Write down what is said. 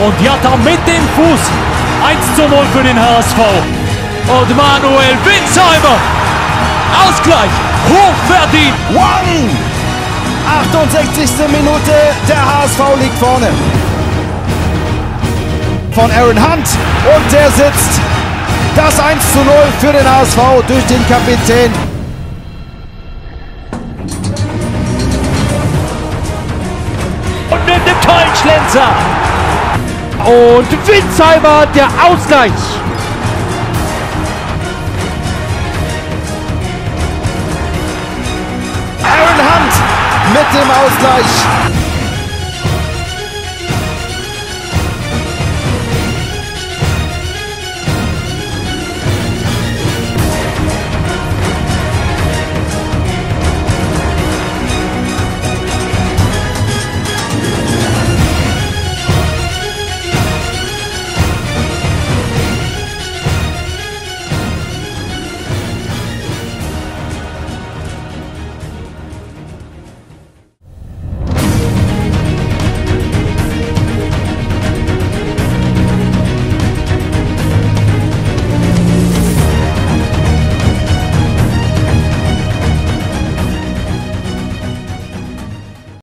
Und er mit dem Fuß 1 zu 0 für den HSV. Und Manuel Winsheimer. Ausgleich. Hochverdient. One! 68. Minute, der HSV liegt vorne. Von Aaron Hunt und der sitzt. Das 1 zu 0 für den HSV durch den Kapitän. Und mit dem tollen Schlenzer. Und Winsheimer der Ausgleich. Aaron Hunt mit dem Ausgleich.